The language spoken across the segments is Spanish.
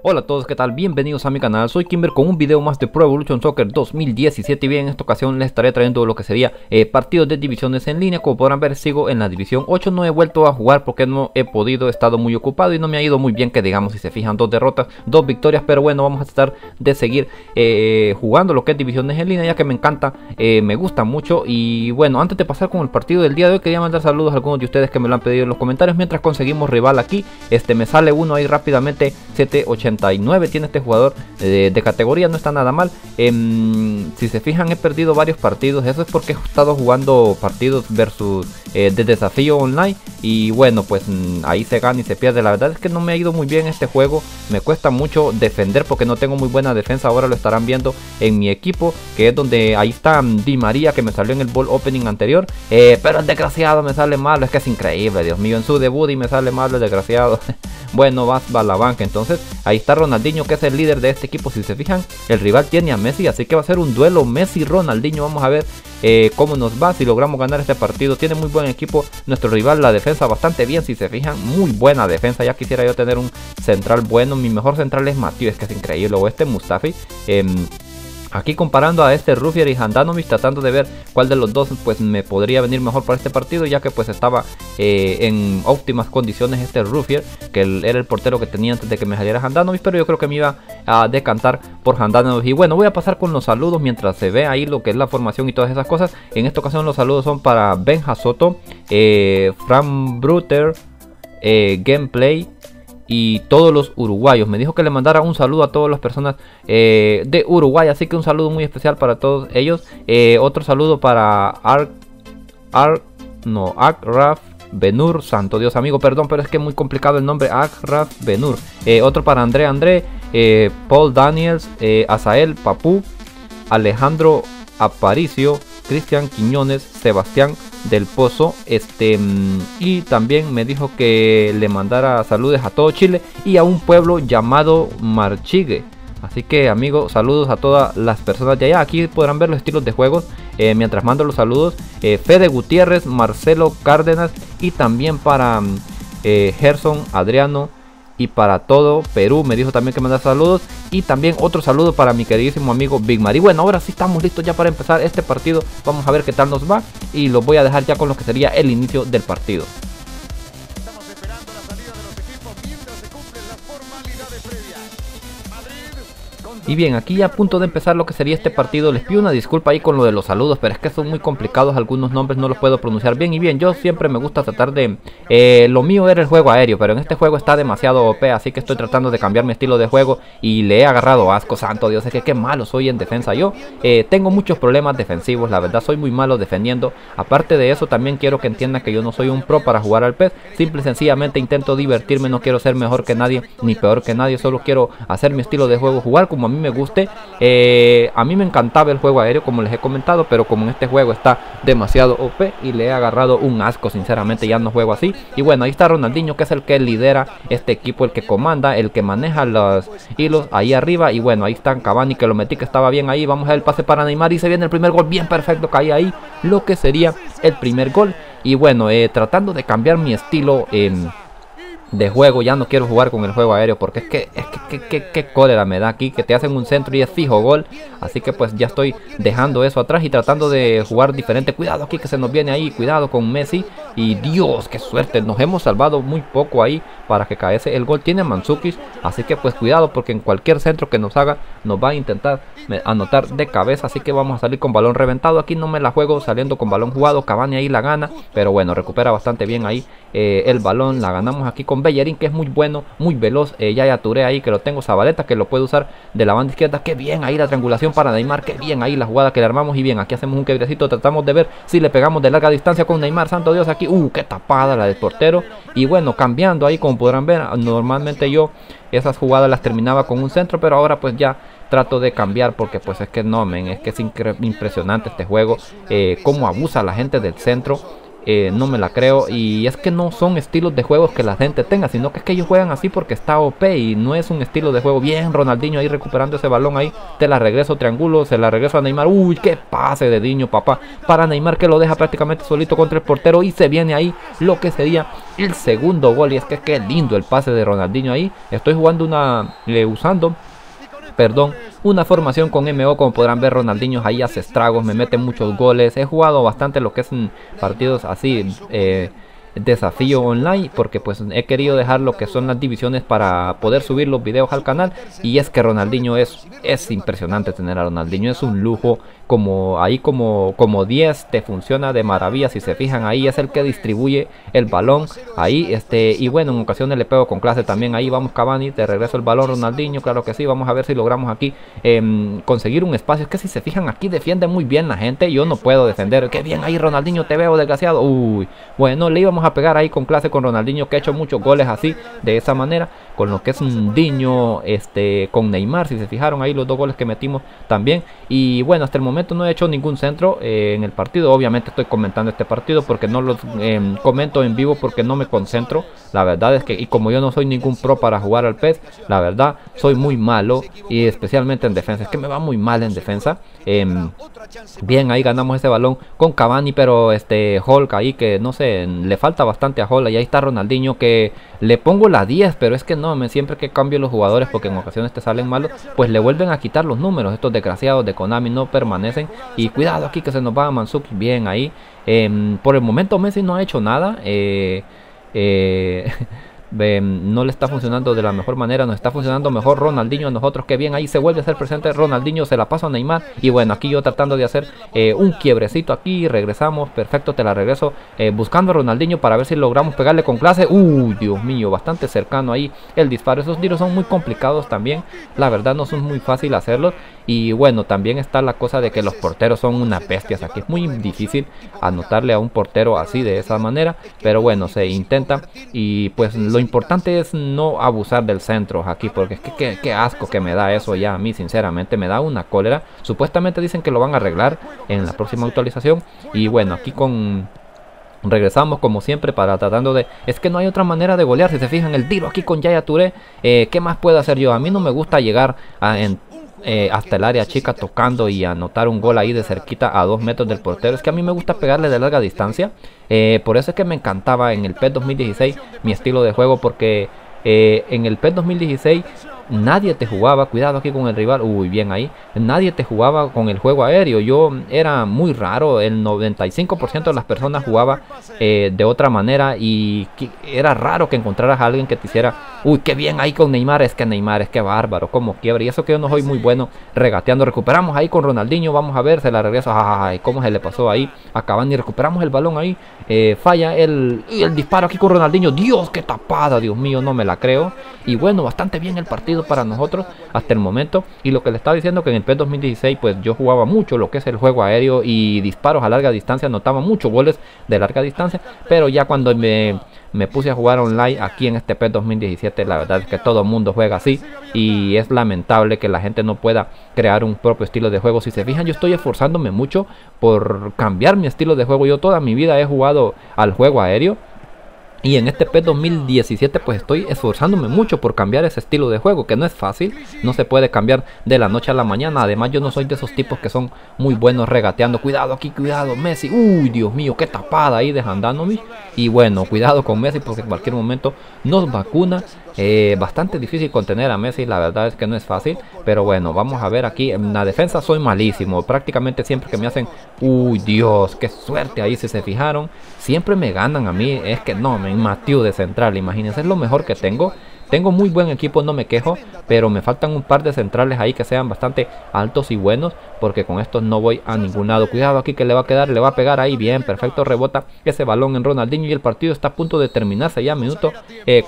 Hola a todos, ¿qué tal? Bienvenidos a mi canal, soy Kimber con un video más de Pro Evolution Soccer 2017 y bien en esta ocasión les estaré trayendo lo que sería eh, partidos de divisiones en línea. Como podrán ver sigo en la división 8, no he vuelto a jugar porque no he podido, he estado muy ocupado y no me ha ido muy bien que digamos si se fijan dos derrotas, dos victorias Pero bueno, vamos a tratar de seguir eh, jugando lo que es divisiones en línea ya que me encanta, eh, me gusta mucho. Y bueno, antes de pasar con el partido del día de hoy quería mandar saludos a algunos de ustedes que me lo han pedido en los comentarios. Mientras conseguimos rival aquí, este me sale uno ahí rápidamente 780 89 tiene este jugador de, categoría, no está nada mal. Em, si se fijan, he perdido varios partidos. Eso es porque he estado jugando partidos versus eh, de desafío online. Y bueno, pues mm, ahí se gana y se pierde. La verdad es que no me ha ido muy bien este juego. Me cuesta mucho defender porque no tengo muy buena defensa. Ahora lo estarán viendo en mi equipo, que es donde ahí está mm, Di María, que me salió en el ball opening anterior. Eh, pero el desgraciado me sale malo. Es que es increíble, Dios mío. En su debut y me sale malo el desgraciado. bueno, vas a la banca. Entonces ahí está Ronaldinho, que es el líder de este equipo. Si se fijan, el rival tiene a Messi, así que va a ser un duelo Messi-Ronaldinho. Vamos a ver eh, cómo nos va, si logramos ganar este partido. Tiene muy buen equipo nuestro rival, la defensa bastante bien, si se fijan, muy buena defensa. Ya quisiera yo tener un central bueno. Mi mejor central es Matías, que es increíble, o este Mustafi. Em, Aquí comparando a este Ruffier y Handanovic tratando de ver cuál de los dos pues me podría venir mejor para este partido ya que pues estaba eh, en óptimas condiciones este Ruffier que era el portero que tenía antes de que me saliera Handanovic pero yo creo que me iba a decantar por Handanovic. Y bueno voy a pasar con los saludos mientras se ve ahí lo que es la formación y todas esas cosas. En esta ocasión los saludos son para Benja Soto, eh, Fran Bruter, eh, Gameplay y todos los uruguayos. Me dijo que le mandara un saludo a todas las personas eh, de Uruguay, así que un saludo muy especial para todos ellos. Eh, otro saludo para Ark, Ark, no, Akraf Benur, santo Dios amigo, perdón, pero es que es muy complicado el nombre, Akraf Benur. Eh, otro para André André, Paul Daniels, Asael Papú, Alejandro Aparicio, Cristian Quiñones, Sebastián del Pozo. Este, mm, y también me dijo que le mandara saludos a todo Chile y a un pueblo llamado Marchigue. Así que amigos, saludos a todas las personas de allá. Aquí podrán ver los estilos de juegos eh, mientras mando los saludos. Eh, Fede Gutiérrez, Marcelo Cárdenas y también para mm, eh, Gerson Adriano y para todo Perú. Me dijo también que manda saludos. Y también otro saludo para mi queridísimo amigo Big Mari. Bueno, ahora sí estamos listos ya para empezar este partido. Vamos a ver qué tal nos va. Y los voy a dejar ya con lo que sería el inicio del partido. Y bien, aquí a punto de empezar lo que sería este partido, les pido una disculpa ahí con lo de los saludos, pero es que son muy complicados, algunos nombres no los puedo pronunciar bien. Y bien, yo siempre me gusta tratar de... Eh, lo mío era el juego aéreo, pero en este juego está demasiado OP, así que estoy tratando de cambiar mi estilo de juego y le he agarrado asco, santo Dios, es que qué malo soy en defensa. Yo eh, tengo muchos problemas defensivos, la verdad soy muy malo defendiendo. Aparte de eso, también quiero que entiendan que yo no soy un pro para jugar al pez, simple y sencillamente intento divertirme, no quiero ser mejor que nadie ni peor que nadie, solo quiero hacer mi estilo de juego, jugar como a mí me guste. Eh, a mí me encantaba el juego aéreo, como les he comentado, pero como en este juego está demasiado OP y le he agarrado un asco, sinceramente ya no juego así. Y bueno, ahí está Ronaldinho, que es el que lidera este equipo, el que comanda, el que maneja los hilos ahí arriba. Y bueno, ahí está Cavani, que lo metí, que estaba bien ahí. Vamos a ver el pase para Neymar y se viene el primer gol bien perfecto, cae ahí lo que sería el primer gol. Y bueno, eh, tratando de cambiar mi estilo en de juego, ya no quiero jugar con el juego aéreo porque es que, es que, que, que, cólera me da aquí, que te hacen un centro y es fijo gol, así que pues ya estoy dejando eso atrás y tratando de jugar diferente, cuidado aquí que se nos viene ahí, cuidado con Messi. Y Dios, qué suerte, nos hemos salvado muy poco ahí para que caese el gol, tiene Mansukis, así que pues cuidado porque en cualquier centro que nos haga nos va a intentar anotar de cabeza, así que vamos a salir con balón reventado, aquí no me la juego saliendo con balón jugado, Cavani ahí la gana, pero bueno, recupera bastante bien ahí eh, el balón, la ganamos aquí con Bellerín que es muy bueno, muy veloz. Eh, ya ya Touré ahí que lo tengo. Zabaleta que lo puede usar de la banda izquierda. Que bien ahí la triangulación para Neymar. Que bien ahí la jugada que le armamos. Y bien, aquí hacemos un quebrecito. Tratamos de ver si le pegamos de larga distancia con Neymar. Santo Dios aquí. Uh, qué tapada la del portero. Y bueno, cambiando ahí como podrán ver. Normalmente yo esas jugadas las terminaba con un centro. Pero ahora pues ya trato de cambiar porque pues es que no, men, es que es impresionante este juego, eh, cómo abusa la gente del centro eh, no me la creo. Y es que no son estilos de juegos que la gente tenga, sino que es que ellos juegan así porque está OP y no es un estilo de juego. Bien, Ronaldinho ahí recuperando ese balón ahí. Te la regreso triángulo, se la regreso a Neymar. Uy, qué pase de Diño, papá. Para Neymar que lo deja prácticamente solito contra el portero y se viene ahí lo que sería el segundo gol. Y es que qué lindo el pase de Ronaldinho ahí. Estoy jugando una, eh, usando perdón, una formación con MO, como podrán ver, Ronaldinho ahí hace estragos, me mete muchos goles, he jugado bastante lo que es partidos así, eh, desafío online porque pues he querido dejar lo que son las divisiones para poder subir los videos al canal. Y es que Ronaldinho es es impresionante tener a Ronaldinho es un lujo como ahí como como 10 te funciona de maravilla si se fijan ahí es el que distribuye el balón ahí este y bueno en ocasiones le pego con clase también ahí vamos Cavani te regreso el balón Ronaldinho claro que sí vamos a ver si logramos aquí em, conseguir un espacio es que si se fijan aquí defiende muy bien la gente yo no puedo defender qué bien ahí Ronaldinho te veo desgraciado uy bueno le íbamos a pegar ahí con clase con Ronaldinho que ha hecho muchos goles así, de esa manera, con lo que es un Diño, este, con Neymar, si se fijaron ahí los dos goles que metimos también. Y bueno, hasta el momento no he hecho ningún centro eh, en el partido, obviamente estoy comentando este partido porque no lo em, comento en vivo porque no me concentro, la verdad es que, y como yo no soy ningún pro para jugar al PES, la verdad soy muy malo y especialmente en defensa, es que me va muy mal en defensa. Em, bien, ahí ganamos ese balón con Cavani, pero este Hulk ahí que no sé, le falta bastante a Hulk. Y ahí está Ronaldinho que le pongo la 10, pero es que no, siempre que cambio los jugadores porque en ocasiones te salen malos, pues le vuelven a quitar los números. Estos desgraciados de Konami no permanecen. Y cuidado aquí que se nos va a Mansuki bien ahí. Em, por el momento Messi no ha hecho nada. Eh, eh, no le está funcionando de la mejor manera, nos está funcionando mejor Ronaldinho a nosotros, que bien ahí se vuelve a ser presente Ronaldinho, se la pasa a Neymar y bueno, aquí yo tratando de hacer eh, un quiebrecito aquí, regresamos, perfecto, te la regreso, eh, buscando a Ronaldinho para ver si logramos pegarle con clase, uy, Dios mío, bastante cercano ahí el disparo, esos tiros son muy complicados también, la verdad no son muy fácil hacerlos y bueno, también está la cosa de que los porteros son unas bestias. Aquí es muy difícil anotarle a un portero así de esa manera. Pero bueno, se intenta. Y pues lo importante es no abusar del centro aquí. Porque es que qué, asco que me da eso ya a mí, sinceramente. Me da una cólera. Supuestamente dicen que lo van a arreglar en la próxima actualización. Y bueno, aquí con Regresamos como siempre para tratando de... Es que no hay otra manera de golear. Si se fijan el tiro aquí con Yaya Touré. Eh, ¿Qué más puedo hacer yo? A mí no me gusta llegar a, en eh, hasta el área chica tocando y anotar un gol ahí de cerquita a dos metros del portero. Es que a mí me gusta pegarle de larga distancia. Eh, por eso es que me encantaba en el PES 2016 mi estilo de juego porque eh, en el PES 2016 nadie te jugaba, cuidado aquí con el rival, uy, bien ahí, nadie te jugaba con el juego aéreo, yo era muy raro, el 95% de las personas jugaba eh, de otra manera y era raro que encontraras a alguien que te hiciera, uy, qué bien ahí con Neymar, es que Neymar, es que bárbaro, como quiebra, y eso que yo no soy muy bueno regateando, recuperamos ahí con Ronaldinho, vamos a ver, se la regresa, ay, cómo se le pasó ahí a Cavani, recuperamos el balón ahí, eh, falla el, el disparo aquí con Ronaldinho, Dios, qué tapada, Dios mío, no me la creo, y bueno, bastante bien el partido para nosotros hasta el momento. Y lo que le estaba diciendo que en el PES 2016 pues yo jugaba mucho lo que es el juego aéreo y disparos a larga distancia, anotaba muchos goles de larga distancia, pero ya cuando me, me puse a jugar online aquí en este PES 2017, la verdad es que todo el mundo juega así y es lamentable que la gente no pueda crear un propio estilo de juego. Si se fijan, yo estoy esforzándome mucho por cambiar mi estilo de juego. Yo toda mi vida he jugado al juego aéreo y en este PES 2017 pues estoy esforzándome mucho por cambiar ese estilo de juego, que no es fácil, no se puede cambiar de la noche a la mañana. Además yo no soy de esos tipos que son muy buenos regateando. Cuidado aquí, cuidado Messi. Uy, Dios mío, qué tapada ahí dejándome. Y bueno, cuidado con Messi porque en cualquier momento nos vacuna. Eh, bastante difícil contener a Messi, la verdad es que no es fácil. Pero bueno, vamos a ver aquí. En la defensa soy malísimo. Prácticamente siempre que me hacen... Uy, Dios, qué suerte ahí si se fijaron. Siempre me ganan a mí. Es que no, me Matiu de central. Imagínense, es lo mejor que tengo. Tengo muy buen equipo, no me quejo, pero me faltan un par de centrales ahí que sean bastante altos y buenos, porque con estos no voy a ningún lado. Cuidado aquí que le va a quedar, le va a pegar ahí bien, perfecto, rebota ese balón en Ronaldinho y el partido está a punto de terminarse ya, minuto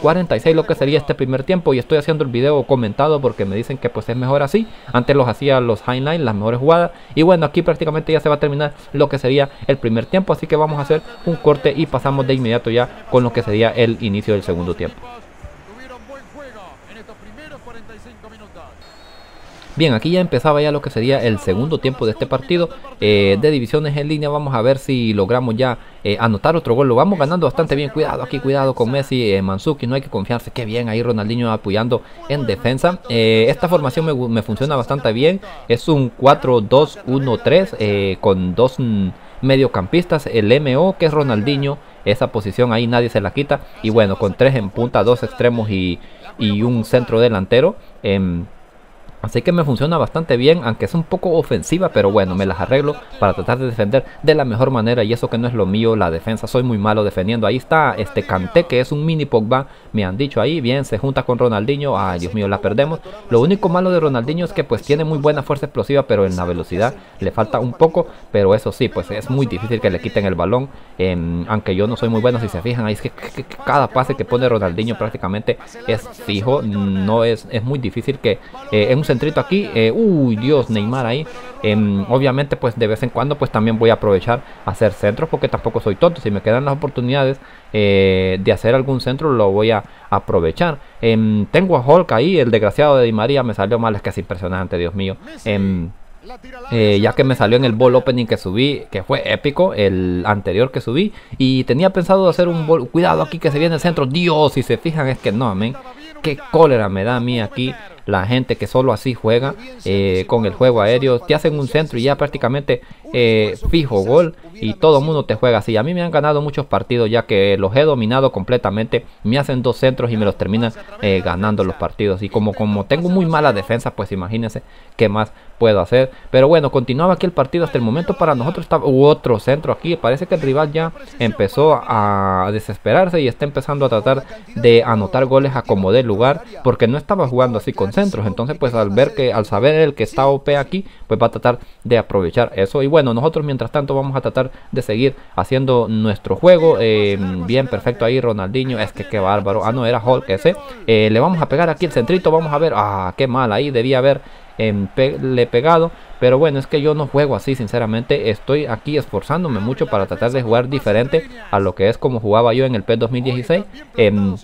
46 eh, lo que sería este primer tiempo y estoy haciendo el video comentado porque me dicen que pues es mejor así. Antes los hacía los highlights, las mejores jugadas y bueno, aquí prácticamente ya se va a terminar lo que sería el primer tiempo, así que vamos a hacer un corte y pasamos de inmediato ya con lo que sería el inicio del segundo tiempo. Bien, aquí ya empezaba ya lo que sería el segundo tiempo de este partido eh, de divisiones en línea. Vamos a ver si logramos ya eh, anotar otro gol. Lo vamos ganando bastante bien. Cuidado aquí, cuidado con Messi, eh, Manzuki. No hay que confiarse. Qué bien ahí Ronaldinho apoyando en defensa. esta formación me, funciona bastante bien. Es un 4-2-1-3 con dos mediocampistas. El MO que es Ronaldinho. Esa posición ahí nadie se la quita. Y bueno, con tres en punta, dos extremos y, y un centro delantero. Em, Así que me funciona bastante bien, aunque es un poco ofensiva, pero bueno, me las arreglo para tratar de defender de la mejor manera y eso que no es lo mío, la defensa, soy muy malo defendiendo. Ahí está este Kanté, que es un mini Pogba, me han dicho ahí, bien, se junta con Ronaldinho, ay Dios mío, la perdemos. Lo único malo de Ronaldinho es que pues tiene muy buena fuerza explosiva, pero en la velocidad le falta un poco, pero eso sí, pues es muy difícil que le quiten el balón, em, aunque yo no soy muy bueno, si se fijan, ahí es que, cada pase que pone Ronaldinho prácticamente es fijo, no es, es muy difícil que eh, en un centrito aquí. Eh, uy, Dios, Neymar ahí. Em, obviamente, pues de vez en cuando, pues también voy a aprovechar hacer centros porque tampoco soy tonto. Si me quedan las oportunidades eh, de hacer algún centro, lo voy a aprovechar. Em, tengo a Hulk ahí, el desgraciado de Di María me salió mal, es que es impresionante, Dios mío. Em, eh, ya que me salió en el ball opening que subí, que fue épico, el anterior que subí, y tenía pensado hacer un ball, cuidado aquí que se viene el centro, Dios, si se fijan es que no, amén, qué cólera me da a mí aquí la gente que solo así juega eh, con el juego aéreo, te hacen un centro y ya prácticamente eh, fijo gol y todo el mundo te juega así. A mí me han ganado muchos partidos ya que los he dominado completamente, me hacen dos centros y me los terminan eh, ganando los partidos. Y como, como tengo muy mala defensa, pues imagínense qué más puedo hacer. Pero bueno, continuaba aquí el partido hasta el momento para nosotros estaba otro centro aquí. Parece que el rival ya empezó a desesperarse y está empezando a tratar de anotar goles a como de lugar porque no estaba jugando así con centros. Entonces, pues al ver que, al saber el que está OP aquí, pues va a tratar de aprovechar eso. Y bueno, nosotros mientras tanto vamos a tratar de seguir haciendo nuestro juego. Eh, bien, perfecto ahí, Ronaldinho. Es que qué bárbaro. Ah, no, era Hulk ese. Eh, le vamos a pegar aquí el centrito. Vamos a ver. Ah, qué mal. Ahí debía haber le he pegado. Pero bueno, es que yo no juego así, sinceramente. Estoy aquí esforzándome mucho para tratar de jugar diferente a lo que es como jugaba yo en el PES 2016. Em,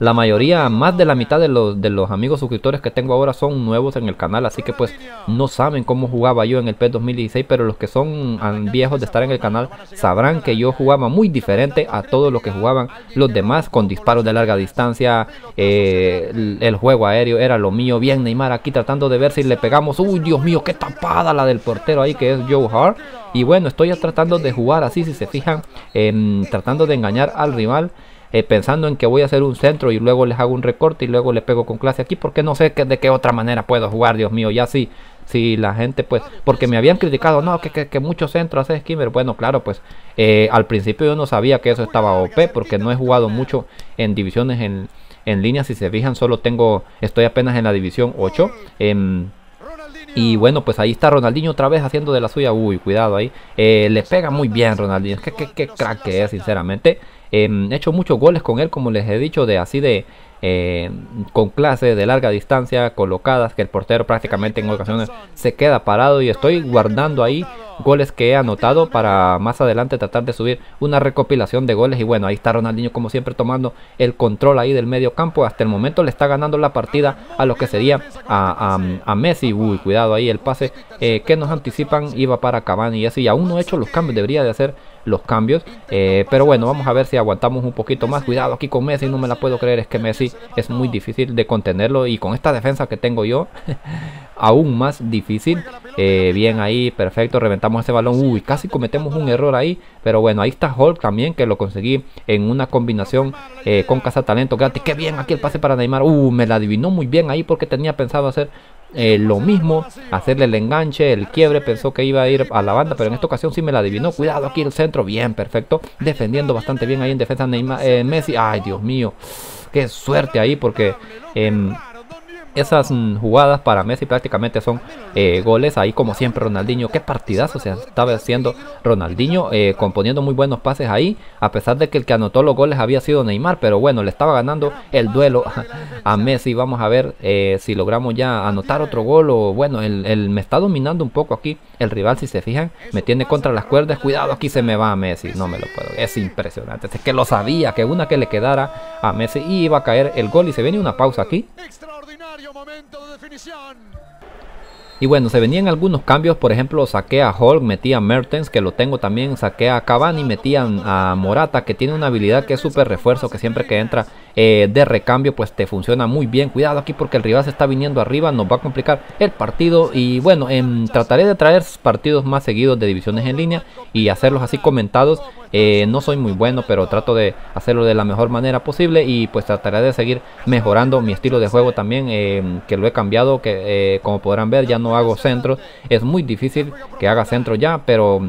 la mayoría, más de la mitad de los, de los amigos suscriptores que tengo ahora son nuevos en el canal. Así que pues no saben cómo jugaba yo en el PES 2016. Pero los que son viejos de estar en el canal sabrán que yo jugaba muy diferente a todo lo que jugaban los demás. Con disparos de larga distancia. Eh, el juego aéreo era lo mío. Bien Neymar aquí tratando de ver si le pegamos. Uy, Dios mío, qué tapada la del portero ahí que es Joe Hart. Y bueno, estoy tratando de jugar así, si se fijan, tratando de engañar al rival. Eh, pensando en que voy a hacer un centro y luego les hago un recorte y luego le pego con clase aquí porque no sé que, de qué otra manera puedo jugar, Dios mío, ya sí, si la gente pues, porque me habían criticado, no, que, que, que muchos centros hace Skimmer, bueno, claro, pues eh, al principio yo no sabía que eso estaba OP porque no he jugado mucho en divisiones en, en línea, si se fijan, solo tengo, estoy apenas en la división 8, y bueno, pues ahí está Ronaldinho otra vez haciendo de la suya. Uy, cuidado ahí. Eh, le pega muy bien Ronaldinho. Qué, qué, crack que es, sinceramente. Em, he hecho muchos goles con él, como les he dicho, de así de eh, con clases de larga distancia colocadas que el portero prácticamente en ocasiones se queda parado y estoy guardando ahí goles que he anotado para más adelante tratar de subir una recopilación de goles. Y bueno ahí está Ronaldinho como siempre tomando el control ahí del medio campo. Hasta el momento le está ganando la partida a lo que sería a, Messi. Uy cuidado ahí el pase eh, que nos anticipan. Iba para Cavani. Y así aún no he hecho los cambios. Debería de hacer los cambios. Eh, pero bueno, vamos a ver si aguantamos un poquito más. Cuidado aquí con Messi, no me la puedo creer. Es que Messi es muy difícil de contenerlo. Y con esta defensa que tengo yo, aún más difícil. Eh, bien ahí, perfecto. Reventamos ese balón. Uy, casi cometemos un error ahí. Pero bueno, ahí está Hulk también, que lo conseguí en una combinación eh, con Casa Talento. Gratis, qué bien aquí el pase para Neymar. Uh, me la adivinó muy bien ahí porque tenía pensado hacer eh, lo mismo, hacerle el enganche, el quiebre, pensó que iba a ir a la banda, pero en esta ocasión sí me la adivinó. Cuidado aquí el centro, bien, perfecto, defendiendo bastante bien ahí en defensa Neymar, eh, Messi. Ay, Dios mío, qué suerte ahí porque... Em, esas jugadas para Messi prácticamente son eh, goles. Ahí como siempre Ronaldinho, qué partidazo se estaba haciendo Ronaldinho, eh, componiendo muy buenos pases ahí. A pesar de que el que anotó los goles había sido Neymar, pero bueno, le estaba ganando el duelo a Messi. Vamos a ver eh, si logramos ya anotar otro gol o bueno, el, me está dominando un poco aquí. El rival, si se fijan, me tiene contra las cuerdas. Cuidado, aquí se me va a Messi. No me lo puedo. Es impresionante. Es que lo sabía, que una que le quedara a Messi iba a caer el gol y se viene una pausa aquí Y bueno, se venían algunos cambios, por ejemplo, saqué a Hulk, metí a Mertens, que lo tengo también, saqué a Cavani, metí a, Morata, que tiene una habilidad que es súper refuerzo, que siempre que entra eh, de recambio, pues te funciona muy bien. Cuidado aquí porque el rival se está viniendo arriba, nos va a complicar el partido. Y bueno, em, trataré de traer partidos más seguidos de divisiones en línea y hacerlos así comentados. Eh, no soy muy bueno, pero trato de hacerlo de la mejor manera posible y pues trataré de seguir mejorando mi estilo de juego también, em, que lo he cambiado, que eh, como podrán ver ya no hago centros. Es muy difícil que haga centro ya, pero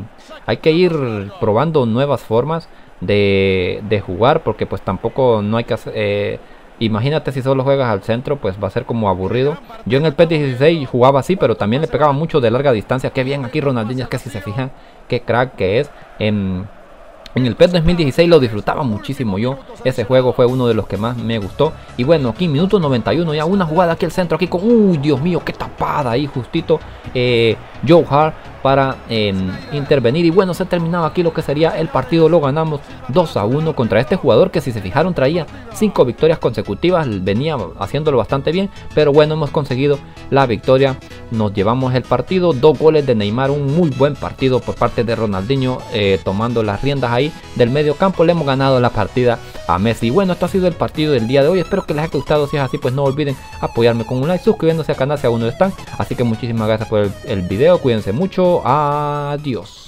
hay que ir probando nuevas formas de, de jugar porque pues tampoco no hay que hacer... Eh, imagínate si solo juegas al centro, pues va a ser como aburrido. Yo en el P16 jugaba así, pero también le pegaba mucho de larga distancia. Qué bien aquí Ronaldinho, que si se fijan, qué crack que es. En, en el PES 2016 lo disfrutaba muchísimo yo. Ese juego fue uno de los que más me gustó. Y bueno, aquí minuto 91 ya una jugada aquí al centro. Aquí con... Uy, Dios mío, qué tapada ahí justito. Eh, Joe Hart para intervenir. Y bueno, se ha terminado aquí lo que sería el partido. Lo ganamos 2 a 1 contra este jugador que si se fijaron traía 5 victorias consecutivas. Venía haciéndolo bastante bien. Pero bueno, hemos conseguido la victoria. Nos llevamos el partido. Dos goles de Neymar. Un muy buen partido por parte de Ronaldinho eh, tomando las riendas ahí del medio campo. Le hemos ganado la partida a Messi. Bueno, esto ha sido el partido del día de hoy. Espero que les haya gustado. Si es así, pues no olviden apoyarme con un like, suscribiéndose al canal si aún no están. Así que muchísimas gracias por el video. Cuídense mucho. Adiós.